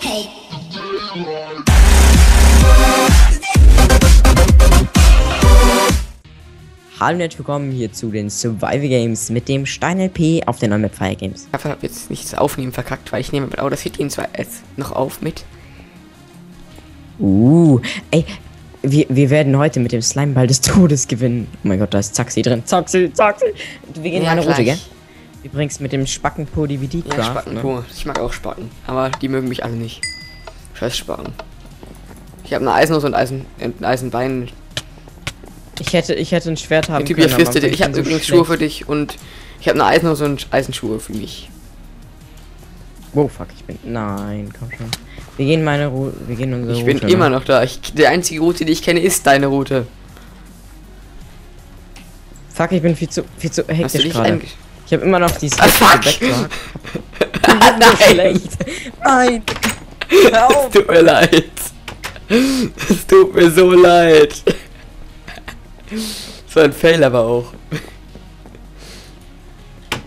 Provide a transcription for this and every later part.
Hey. Hallo und herzlich willkommen hier zu den Survival Games mit dem Stein LP auf der neuen Map Fire Games. Ich habe jetzt nicht das Aufnehmen verkackt, weil ich nehme mit Audacity zwar jetzt noch auf mit. Uh, ey, wir, wir werden heute mit dem Slimeball des Todes gewinnen. Oh mein Gott, da ist Zaxi drin. Zaxi, Zaxi. Wir gehen Ja, eine Route, gell? Übrigens mit dem Spackenpo DVD Ja, Craft, Spacken, ne? pur. Ich mag auch Spacken, aber die mögen mich alle nicht. Scheiß Spacken. Ich habe eine Eisenhose und Eisen, ein Eisenbein. Ich hätte, ich hätte ein Schwert haben Typ können, aber fristet. Ich habe so übrigens Schuhe für dich und ich habe eine Eisenhose und Eisenschuhe für mich. Wow, fuck, ich bin... Nein, komm schon. Wir gehen meine Route, wir gehen unsere Ich Route. bin immer ne? noch da. Ich, die einzige Route, die ich kenne, ist deine Route. Fuck, ich bin viel zu, viel zu Hast du hektisch dich gerade. Ich habe immer noch dieses Ah! Backtrack. Ah, nein! schlecht. Nein! Hör Es tut mir leid. Es tut mir so leid. So ein Fail aber auch.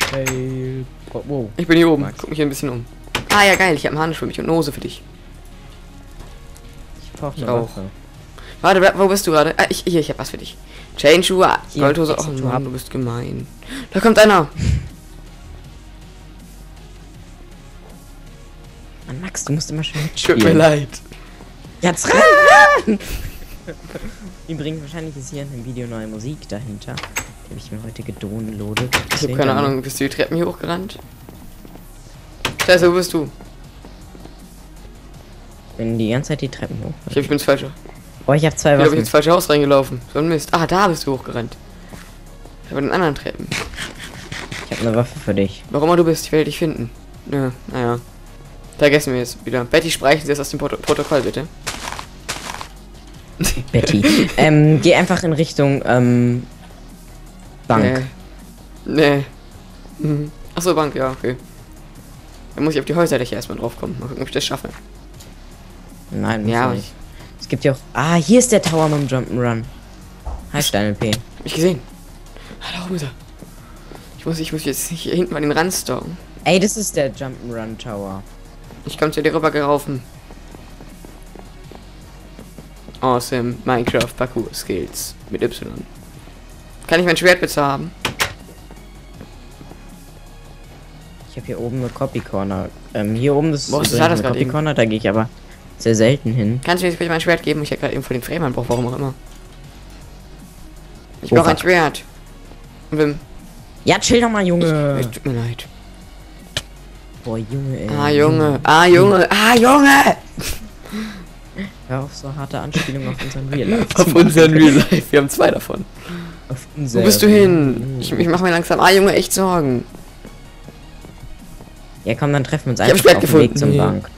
Fail. Oh, wow. Ich bin hier oben. Max. Guck mich hier ein bisschen um. Ah ja, geil. Ich habe einen Handschuh für mich und eine Hose für dich. Ich brauche Ich auch. Warte, wo bist du gerade? Ah, ich, hier, ich habe was für dich. Chainschuhe, Hier, Goldhose. Oh du Mann, du bist gemein. Da kommt einer. Mann, Max, du musst immer schön Tut mir mitspielen. leid. Jetzt rein! Übrigens, wahrscheinlich ist hier in dem Video neue Musik dahinter. Die habe ich mir heute gedownloadet. Ich habe keine Ahnung. Bist du die Treppen hier hochgerannt? Scheiße, wo bist du? Bin die ganze Zeit die Treppen hoch. Ich ich bin ins Oh, ich habe zwei Ich glaube, ich Waffen. ins falsche Haus reingelaufen. So ein Mist. Ah, da bist du hochgerannt. Ich habe den anderen Treppen. Ich habe eine Waffe für dich. Warum immer du bist, ich werde dich finden. Ja, naja. Vergessen wir jetzt wieder. Betty, streichen Sie das aus dem Proto Protokoll, bitte. Betty. ähm, geh einfach in Richtung, ähm, Bank. Nee. Nee. Mhm. Achso, Bank, ja, okay. Dann muss ich auf die Häuserdächer erstmal drauf kommen. Mal gucken, ob ich das schaffe. Nein, ja, nicht. Gibt ja auch. Ah, hier ist der Tower mit dem Jump'n'Run. Hi, Stein P. Hab ich gesehen. Ah, da oben ist er. Ich muss, ich muss jetzt hier hinten an den Rand stalken. Ey, das ist der Jump'n'Run Tower. Ich komme zu dir rüber geraufen. Awesome Minecraft Parkour Skills mit Y. Kann ich mein Schwert bitte haben? Ich habe hier oben eine Copy Corner. Ähm, hier oben das ist übrigens das? Eine Copy eben? Corner, da gehe ich aber sehr selten hin. Kannst du mir jetzt bitte mein Schwert geben? Ich habe gerade eben vor den Frame warum auch immer. Ich Oh, brauche ein. Schwert. Wim, Ja, chill doch mal, ich, Junge. es tut mir leid. Boah, Junge, ey. Ah, Junge. Ah, Junge. Ah, Junge. Hör auf so harte Anspielungen auf unseren Real Life. Auf unseren Real Life. Wir haben zwei davon. Auf Wo bist du hin? Ich, ich mache mir langsam. Ah, Junge, echt Sorgen. Ja, komm, dann treffen wir uns Ich einfach auf dem Weg zum Nee. Bank.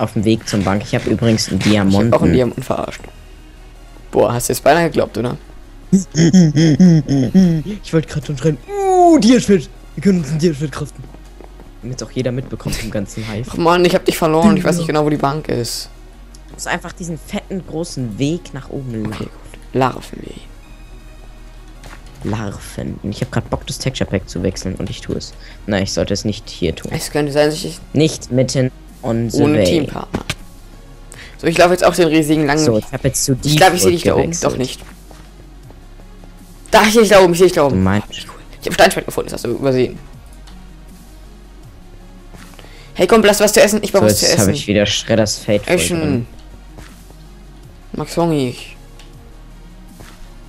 Auf dem Weg zum Bank. Ich habe übrigens einen Ich hab Diamanten. auch einen Diamanten verarscht. Boah, hast du jetzt beinahe geglaubt, oder? Ich wollte gerade schon schreien. Uh, Tierschwert. Wir können uns ein Tierschwert craften. Damit auch jeder mitbekommt im ganzen Hive. Ach Mann, ich hab dich verloren. Ich weiß nicht genau, wo die Bank ist. Du musst einfach diesen fetten großen Weg nach oben Okay, gut. Larvenweh. larven. Und Ich habe gerade Bock, das Texture Pack zu wechseln und ich tue es. Nein, ich sollte es nicht hier tun. Es könnte sein, dass ich Nicht mitten on the ohne way. Teampartner. So, ich laufe jetzt auch den riesigen langen. So, ich habe jetzt zu ich glaube, ich sehe dich da oben. Doch nicht. Da, ich sehe dich da oben. Ich sehe dich da oben. meinst, Ich habe Steinschwert gefunden. Das hast du übersehen. Hey, komm, lass was zu essen. Ich brauche so, was zu jetzt habe essen. ich wieder Shredders Fate Essen. Max Hungrig.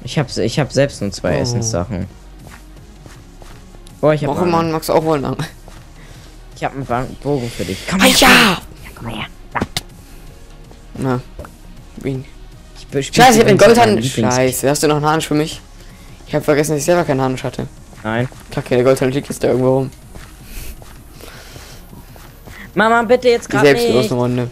Ich habe ich hab selbst nur zwei Oh. Essenssachen. Boah, ich habe Mann, Max auch wollen. Ich hab einen Bogen für dich. Komm Ah her, ja! komm her. Na. Wien. Ich Scheiße, ich hab den übrigens meinen Goldhahn. Scheiße, hast du noch einen Harnisch für mich? Ich habe vergessen, dass ich selber keinen Harnisch hatte. Nein. Kacke, der Goldhahn liegt jetzt da irgendwo rum. Mama, bitte jetzt gerade nicht. selbstlosen Runde.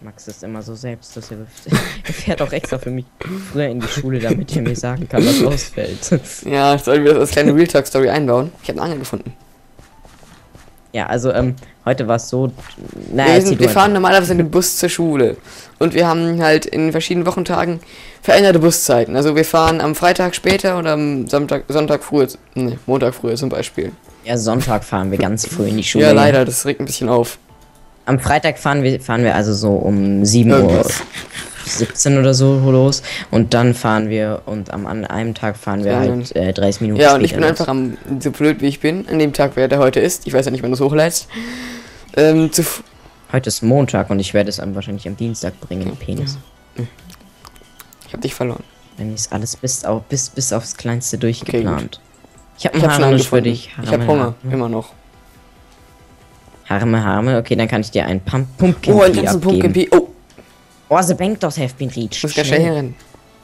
Max ist immer so selbstlos. Er er fährt auch extra für mich früher in die Schule, damit er mir sagen kann, was ausfällt. Ja, sollen wir das als kleine Real Talk Story einbauen? Ich habe einen Angel gefunden. Ja, also, ähm, heute war es so. Na, wir, sind, wir fahren normalerweise in den Bus zur Schule. Und wir haben halt in verschiedenen Wochentagen veränderte Buszeiten. Also wir fahren am Freitag später oder am Sonntag, Sonntag früher, ne, Montag früher zum Beispiel. Ja, Sonntag fahren wir ganz früh in die Schule. Ja, leider, das regt ein bisschen auf. Am Freitag fahren wir, fahren wir also so um 7 Uhr. 17 oder so los und dann fahren wir und am an einem Tag fahren wir Ja, halt äh, 30 Minuten Ja, und ich bin los. einfach am, so blöd wie ich bin, an dem Tag, wer der heute ist, ich weiß ja nicht, wann du es hochlädst, ähm, Heute ist Montag und ich werde es wahrscheinlich am Dienstag bringen, Penis. ich hab dich verloren. Wenn ist alles bis, auf, bis, bis aufs Kleinste durchgeplant. ich habe Ich einen hab schon Harnisch für dich. Ich hab Hunger, immer noch. Harme, Harme. Okay, dann kann ich dir einen Pump Pumpkin Oh, einen ganzen. Pumpkin Pea. Oh, Oh, the bank does have been reached. muss schnell hier rennen.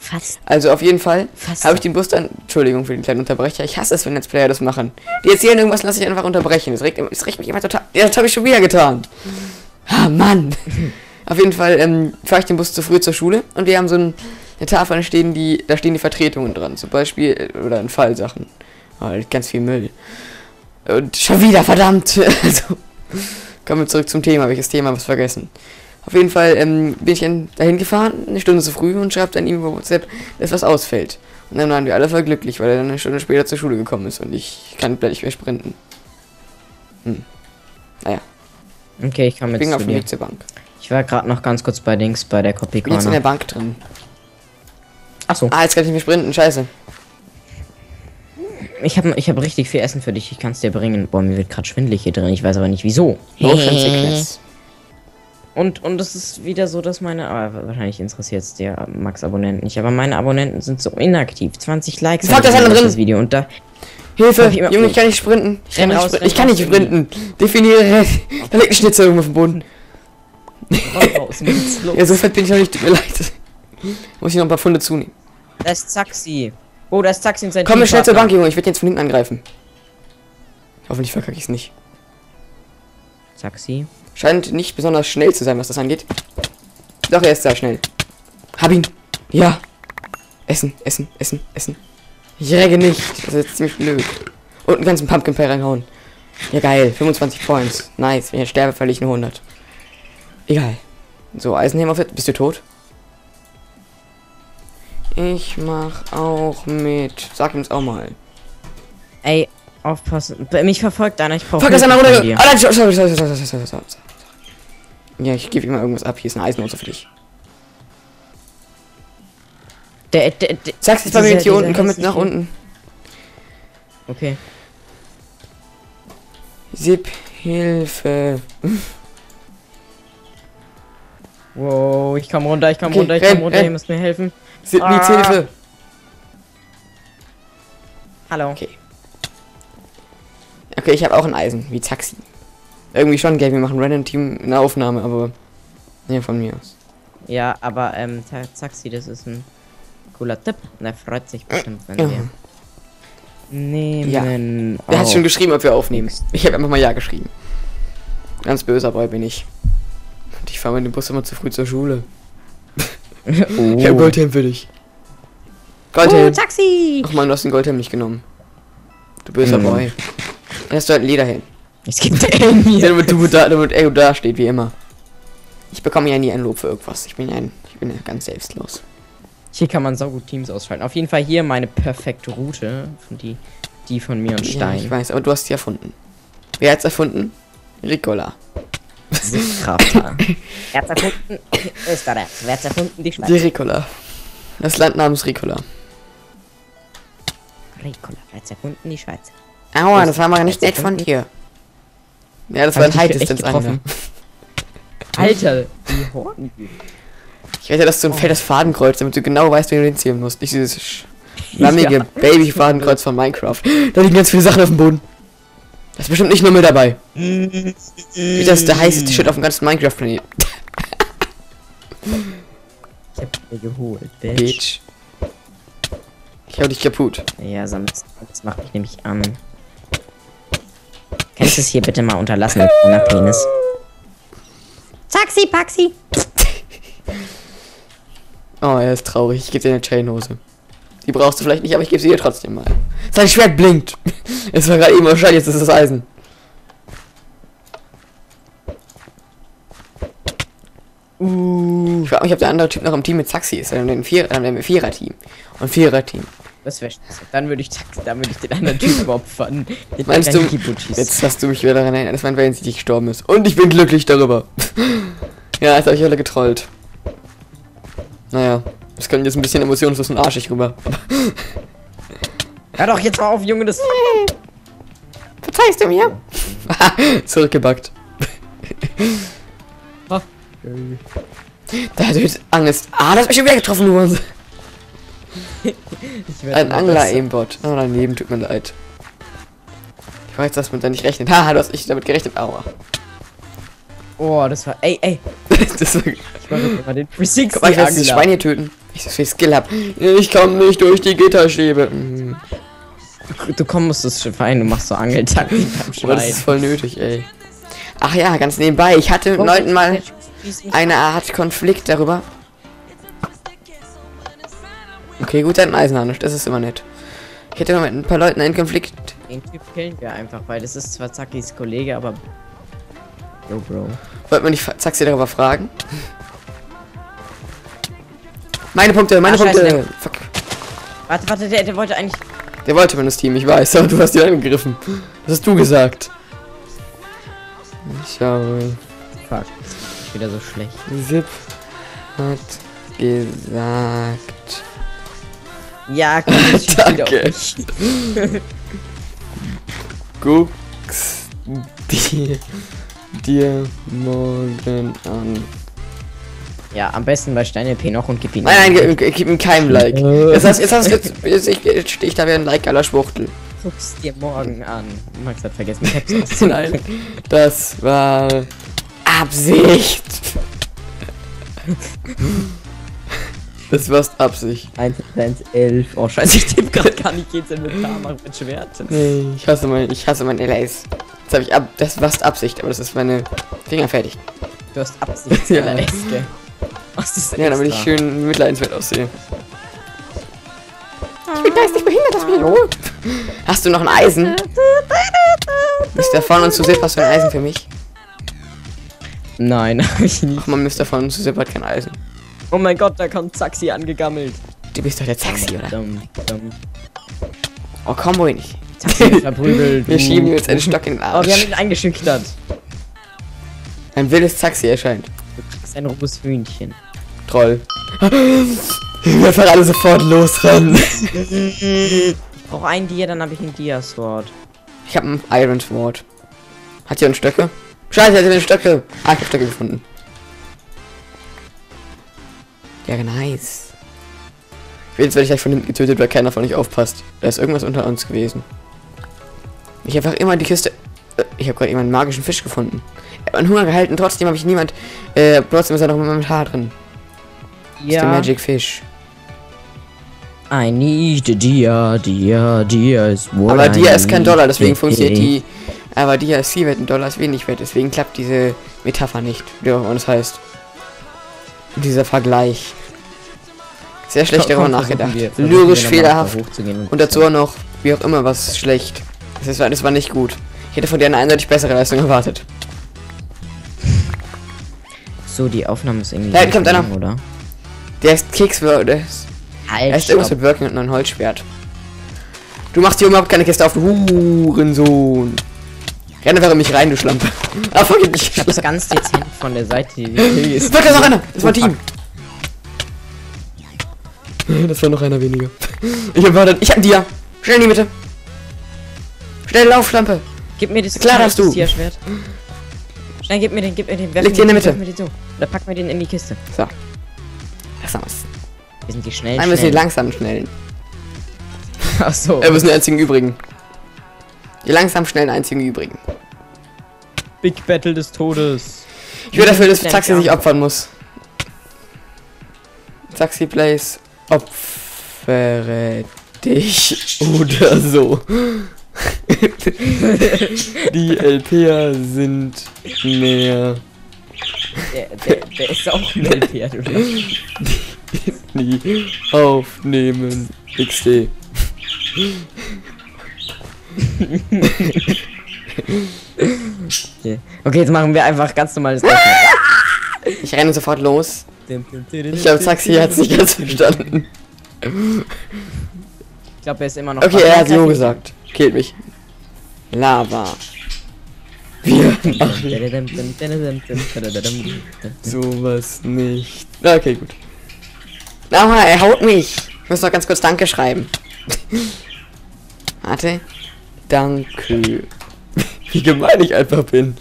Fast. Also auf jeden Fall habe ich den Bus dann. Entschuldigung für den kleinen Unterbrecher. Ich hasse es, wenn Let's Player das machen. Die erzählen irgendwas, lasse ich einfach unterbrechen. Das regt, das regt mich immer total. Ja, das habe ich schon wieder getan. Ah, Mann. auf jeden Fall ähm, fahre ich den Bus zu früh zur Schule und wir haben so ein, eine Tafel, da stehen die, da stehen die Vertretungen dran. Zum Beispiel, äh, oder in Fallsachen. Halt ganz viel Müll. Und schon wieder, verdammt. also, kommen wir zurück zum Thema. Welches Thema? Was vergessen. Auf jeden Fall ähm, bin ich dann dahin gefahren, eine Stunde zu früh und schreibe dann ihm über WhatsApp, dass was ausfällt. Und dann waren wir alle voll glücklich, weil er dann eine Stunde später zur Schule gekommen ist und ich kann gleich mehr sprinten. Hm. Naja, Okay, ich komme ich bin auf dem dir. Weg zur Bank. Ich war gerade noch ganz kurz bei Dings, bei der Copy Ich bin jetzt in der Corner. Bank drin. Achso, Ah, jetzt kann ich nicht mehr sprinten, scheiße. ich habe ich hab richtig viel Essen für dich. Ich kann es dir bringen. Boah, mir wird gerade schwindelig hier drin. Ich weiß aber nicht wieso. Motion Sickness. Und, und es ist wieder so, dass meine, aber wahrscheinlich interessiert es der Max-Abonnenten nicht, aber meine Abonnenten sind so inaktiv. 20 Likes Fuck, haben da ist die einer auf drin. das Video und da, Hilfe, ich Junge, ich kann nicht sprinten. Ich kann, raus, sprinten. ich kann nicht sprinten. Definiere. Da liegt ein Schnitzel irgendwo auf dem Boden. Ja, so fett bin ich noch nicht, tut mir leid. Muss ich noch ein paar Pfunde zunehmen. Da ist Taxi. Oh, da ist Taxi und sein Komm schnell zur. Bank, Junge, ich werde jetzt von hinten angreifen. Hoffentlich verkacke ich es nicht. Taxi. Scheint nicht besonders schnell zu sein, was das angeht. Doch, er ist sehr schnell. Hab ihn. Ja. Essen, essen, essen, essen. Ich regge nicht. Das ist jetzt ziemlich blöd. Und einen ganzen Pumpkin Pie reinhauen. Ja, geil. 25 Points. Nice. Wenn ich sterbe, verliere ich nur 100. Egal. So, Eisenhelm auf. Bist du tot? Ich mach auch mit. Sag ihm's auch mal. Ey, aufpassen. Mich verfolgt einer, ich brauche Fuck, da ist einer runter. Ah, sorry, sorry, sorry, sorry, sorry. Ja, ich gebe ihm mal irgendwas ab. Hier ist eine Eisenhose für dich. Der, der, der, Sag's jetzt bei mir hier dieser unten. Komm mit nach unten. Okay. Zip, Hilfe. Wow, ich komm runter, ich komm Okay, runter, ich renn, komm runter, renn. ihr müsst mir helfen. Zip, Ah. Hilfe. Hallo. Okay. Okay, ich habe auch ein Eisen, wie Taxi. Irgendwie schon, gell, wir machen Random Team eine Aufnahme, aber. Ja, von mir aus. Ja, aber ähm, Ta- Taxi, das ist ein cooler Tipp. Und er freut sich bestimmt, wenn Ja. wir nehmen. Der hat auf. schon geschrieben, ob wir aufnehmen. Ich habe einfach mal Ja geschrieben. Ganz böser Boy bin ich. Und ich fahre mit dem Bus immer zu früh zur Schule. oh. Ich habe Goldhelm für dich. oh, Goldhelm. Taxi! Ach man, du hast den Goldhelm nicht genommen. Du böser Mhm. Boy. Hast du halt einen Lederhelm. Es gibt Amy. Ja, damit du da, damit Ego da steht, wie immer. Ich bekomme ja nie ein Lob für irgendwas. Ich bin ja ein, ich bin ja ganz selbstlos. Hier kann man so gut Teams ausschalten. Auf jeden Fall hier meine perfekte Route. Von die, die von mir und Ja, Stein. ich weiß, aber du hast sie erfunden. Wer hat's erfunden? Ricola. Sichtkrafter. er hat's erfunden. Österreich. Wer hat's erfunden? Die Schweiz. Die Ricola. Das Land namens Ricola. Ricola. Wer hat's erfunden? Die Schweiz. Aua, das war mal nicht nett von dir. Ja, das war Hab ein ich dich High Distance echt getroffen? Alter, die Horn. Ich wette, das ist so ein fettes Fadenkreuz, damit du genau weißt, wie du hinziehen musst. Nicht dieses sch- schlammige Ja. Baby-Fadenkreuz von Minecraft. Da liegen ganz viele Sachen auf dem Boden. Da ist bestimmt nicht nur mit dabei. Das ist der heißeste Shit auf dem ganzen Minecraft-Planeten. Ich hab mir geholt, Bitch. Bitch. Ich hau dich kaputt. Ja, sonst das macht mich nämlich an. Kannst du es hier bitte mal unterlassen mit deiner Penis? Taxi, Paxi. Oh, er ist traurig. Ich gebe dir eine Chainhose. Die brauchst du vielleicht nicht, aber ich gebe sie dir trotzdem mal. Sein Schwert blinkt. Es war gerade eben wahrscheinlich, jetzt ist es Eisen. Uh. Ich frage mich, ob der andere Typ noch im Team mit Saxi ist. Dann ein Vier, dann ein Vierer-Team. Und Vierer-Team. Das wäre Dann würde ich, dann würde ich den anderen Typen opfern. Den Meinst du, jetzt hast du mich wieder daran erinnert, dass mein Valency gestorben ist. Und ich bin glücklich darüber. ja, jetzt habe ich alle getrollt. Naja, das kommt jetzt ein bisschen emotionslos und arschig rüber. Hör doch jetzt mal auf, Junge, das. Verzeihst du mir? Zurückgebackt. Da hat jetzt Angst. Ah, das hat mich schon wieder getroffen, du Ein immer Angler besser. Aimbot. Oh, daneben, tut mir leid. Ich weiß, dass man da nicht rechnet. Haha, du hast nicht damit gerechnet. Aua. Oh, das war. Ey, ey. das war, Ich mach mal den 360 guck mal, ich das Angler. Schwein hier töten. Ich so viel Skill hab. Ich komm nicht durch die Gitterstäbe. Mhm. Du kommst das Schwein, du machst so Angeltaktik beim Aber das ist Schwein. voll nötig, ey. Ach ja, ganz nebenbei. Ich hatte Warum neulich mal eine Art Konflikt darüber. Okay, gut, ein Eisenhahn. Das ist immer nett. Ich hatte mal mit ein paar Leuten einen Konflikt. Den Typ killen wir einfach, weil das ist zwar Zakis Kollege, aber. Yo, Bro. Wollte man nicht Zaxi darüber fragen? Meine Punkte, meine scheiße, Punkte. der- Fuck. Warte, warte, der, der wollte eigentlich. Der wollte mein das Team, ich weiß, aber du hast ihn angegriffen. Was hast du gesagt? Schau. Fuck. Das ist wieder so schlecht. Zip hat gesagt. Ja, komm, wieder auf Danke. Guck's dir, dir morgen an. Ja, am besten bei Steine P noch und gib ihn. Nein, nein, gib, gib ihm keinem Like. Jetzt hast, jetzt hast jetzt, jetzt, ich, jetzt stehe ich da wie ein Like aller Schwuchtel. Guck's dir morgen an. Max hat vergessen, Caps. Nein, das war Absicht. Das war Absicht. 1, 1, 11. Oh, scheiße, ich tippe gerade gar nicht geht's Inventar machen mit Schwert. Nee, ich hasse mein, ich hasse mein LAs. Das habe ich ab, das war Absicht, aber das ist meine Finger fertig. Du hast Absicht, Ja. ja. Eske. Was ist Ja, damit ich schön mitleidenswert aussehe. Ich bin geistig behindert, das Milo. Hast du noch ein Eisen? Mr. Von und Susip, hast du ein Eisen für mich? Nein, hab ich nicht. Ach man, Mr. Von und Susip hat kein Eisen. Oh mein Gott, da kommt Zaxi angegammelt. Du bist doch der Taxi, oder? Dumm, dumm. Oh, Combo nicht. Zaxi verprügelt. Wir schieben jetzt einen Stock in den Oh, wir haben Arsch. ihn eingeschüchtert. Ein wildes Taxi erscheint. Du kriegst ein rohes Hühnchen. Troll. Wir fahren alle sofort losrennen. Ich brauche einen Dia, dann habe ich ein Dia-Sword. Ich habe ein Iron Sword. Hat hier einen Stöcke? Scheiße, hat hier Stöcke. Ah, ich hab Stöcke gefunden. Ja, nice. Jetzt werde ich gleich von hinten getötet, weil keiner von euch aufpasst. Da ist irgendwas unter uns gewesen. Ich habe einfach immer die Kiste. Äh, Ich habe gerade einen magischen Fisch gefunden. Er hat meinen Hunger gehalten, trotzdem habe ich niemand. Äh, trotzdem ist er noch in meinem Haar drin. Ja. Ist der Magic Fish. I need a Dia, Dia, Dia is what Aber I Dia ist kein. Dollar, deswegen funktioniert die. Aber Dia ist viel wert, ein Dollar ist wenig wert, deswegen klappt diese Metapher nicht, wie auch immer das heißt. Dieser Vergleich. Sehr schlecht darüber nachgedacht. Lyrisch fehlerhaft. Und dazu auch noch, wie auch immer, was schlecht. Das, ist, das war nicht gut. Ich hätte von dir eine eindeutig bessere Leistung erwartet. So, die Aufnahme ist irgendwie. Da kommt einer. Oder? Der ist Keks, Halt, er ist irgendwas mit Working und ein Holzschwert. Du machst hier überhaupt keine Kiste auf, Hurensohn. Renn einfach in mich rein, du Schlampe. Ah, fuck it, Ich hab's ganz dezent von der Seite. Es wird noch einer! Das war Team! Das war noch einer weniger. Ich hab wartet. Ich hab dir. Schnell in die Mitte. Schnell lauf, Schlampe. Gib mir das Klar, hast du. Schwert. Schnell, gib mir den, gib mir den. Werf Leg dir in der den, Mitte. den so. Oder pack mir den in die Kiste. So. Lass was. Wir sind die schnell. Nein, wir sind die langsam schnellen. Achso. Äh, wir sind die einzigen übrigen. Die langsam schnellen einzigen übrigen. Big Battle des Todes. Ich will dafür, dass Taxi sich opfern muss. Taxi Place opfere dich oder so. Die LPer sind mehr Der, der, der ist auch ein Pferd, oder? nie aufnehmen. XD. Okay. jetzt machen wir einfach ganz normales Ich renne sofort los. Ich glaube, Taxi hat es nicht ganz verstanden. glaube, er ist immer noch. Okay, er hat Jo gesagt. Killt mich. Lava. Wir machen sowas nicht. Okay, gut. Aber er haut mich. Ich muss noch ganz kurz Danke schreiben. Warte. Danke. Wie gemein ich einfach bin.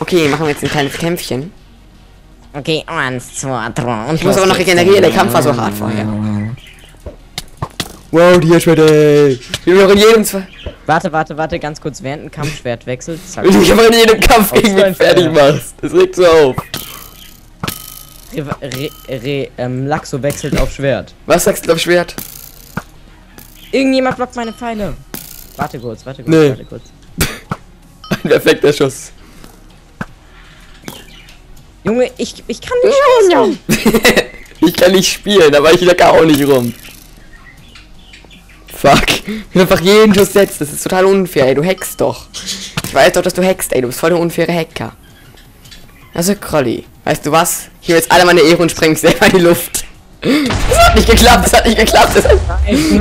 Okay, machen wir jetzt ein kleines Kämpfchen. Okay, eins, zwei, drei. Und Ich muss aber noch regenerieren, der Kampf war so hart vorher. Wow, die Schwerte. Ich bin noch in jedem zwei. Warte, warte, warte, ganz kurz. Während ein Kampfschwert wechselt. Zack. Wenn du mich aber in jedem Kampf gegen mich fertig machst. Das regt so auf. Re, re, re, ähm, Laxo wechselt auf Schwert. Was sagst du auf Schwert? Irgendjemand blockt meine Pfeile. Warte kurz, warte kurz, Nee. warte kurz. Ein perfekter Schuss. Junge, ich, ich kann nicht schießen. ich kann nicht spielen, aber ich lecker auch nicht rum. Fuck. Wenn du einfach jeden Schuss setzt, das ist total unfair, ey. Du hackst doch. Ich weiß doch, dass du hackst, ey. Du bist voll der unfaire Hacker. Also, Crolli, weißt du was? Ich will jetzt alle meine Ehre und spreng selber in die Luft. Das hat nicht geklappt, das hat nicht geklappt, das hat,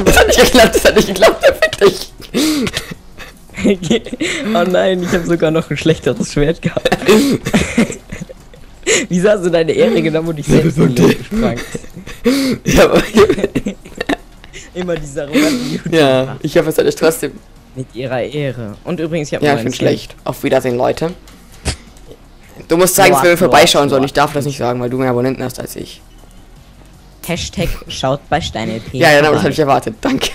das hat nicht geklappt, das hat nicht geklappt, der fickt dich. oh nein, ich habe sogar noch ein schlechteres Schwert gehabt. Wieso hast du deine Ehre genommen und dich selbst in die gesprengt? Ja, aber, Immer dieser YouTuber. ja ich hoffe, es hat euch trotzdem Mit ihrer Ehre. Und übrigens, ich habe Ja, ich bin schlecht. Auf Wiedersehen, Leute. Du musst Boah, dass wir vorbeischauen sollen. Ich darf das nicht sagen, weil du mehr Abonnenten hast als ich. Hashtag schaut bei SteinLP. Ja, ja, das vorbei. habe ich erwartet. Danke.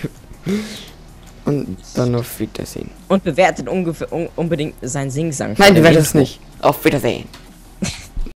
Und dann auf Wiedersehen. Und bewertet un unbedingt sein Singsang. Nein, du werdet es nicht. Auf Wiedersehen.